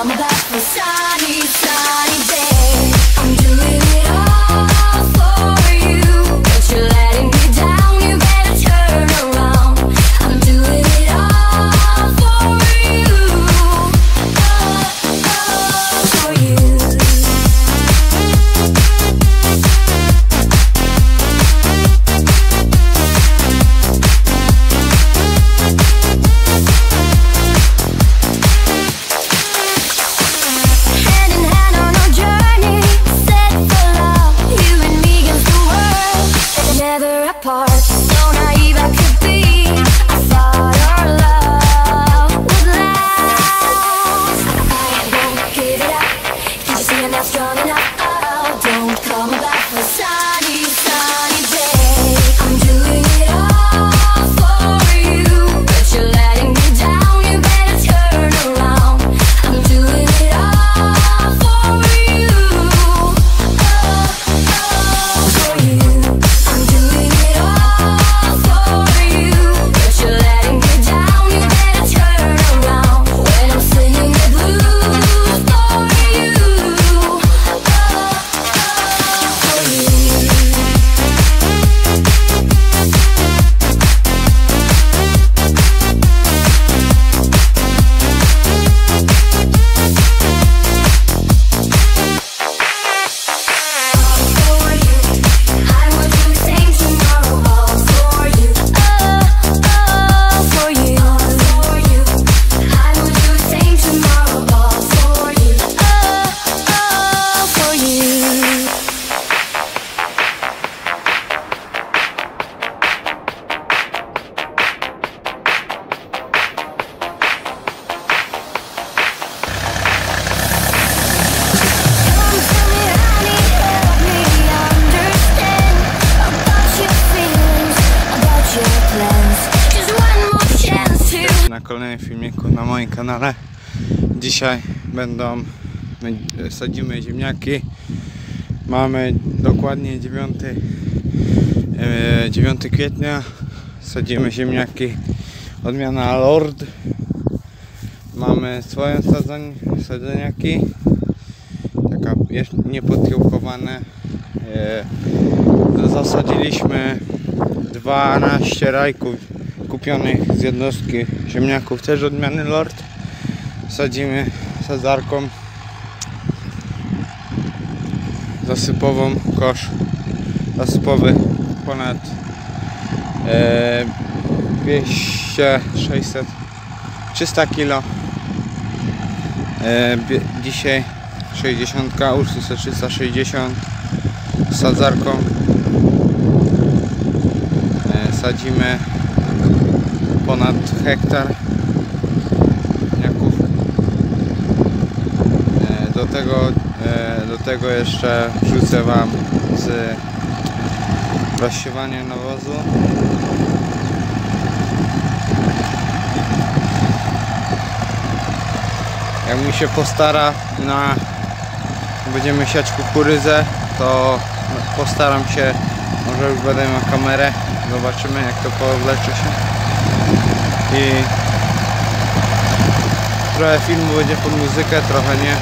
I'm about to side. not strong enough. Na kolejnym filmiku na moim kanale. Dzisiaj będą my- sadzimy ziemniaki. Mamy dokładnie 9, e, 9 kwietnia. Sadzimy ziemniaki odmiana Lord. Mamy swoje sadzeń, sadzeniaki. Taka niepodkiełkowane. E, zasadziliśmy 12 rajków kupionych z jednostki ziemniaków, też odmiany Lord. Sadzimy sadzarką zasypową, kosz zasypowy ponad e, 200, 600, 300 kg. E, dzisiaj 60, Ursusa 360 z sadzarką. Sadzimy ponad hektar ziemniaków. E, Do tego, e, do tego jeszcze wrzucę Wam z rozsiewania nawozu. Jak mi się postara na będziemy siać kukurydzę, to postaram się, może już będę miał kamerę, zobaczymy jak to powlecze się i trochę filmu będzie pod muzykę, trochę nie.